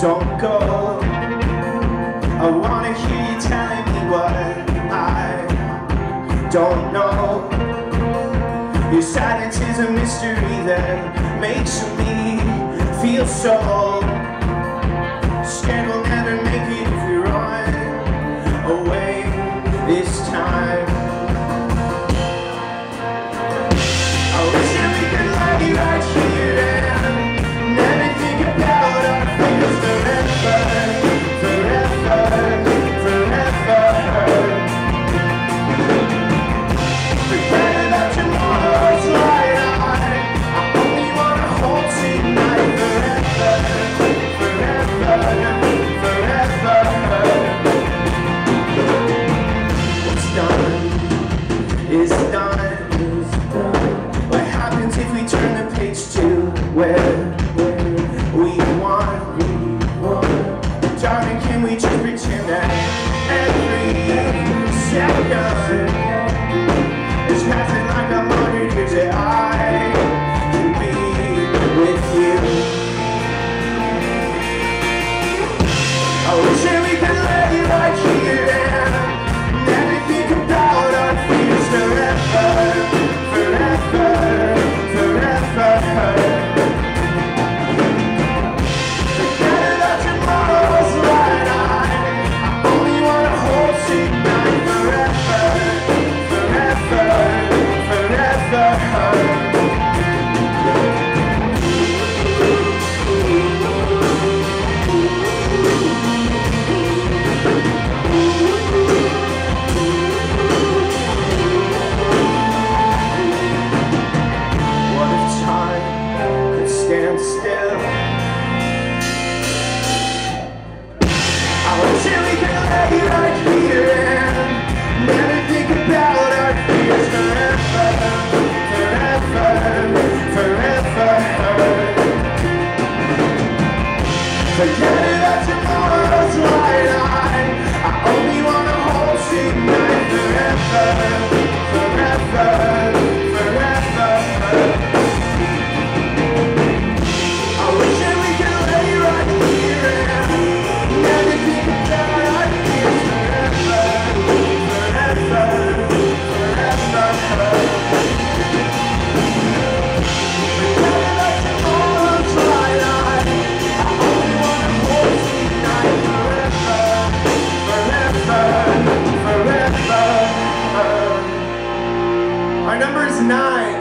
don't go. I wanna hear you telling me what I don't know. Your silence is a mystery that makes me feel so scared. we just pretend that second step I was really gonna let you right here. And Never think about our fears forever, forever. Numbers 9.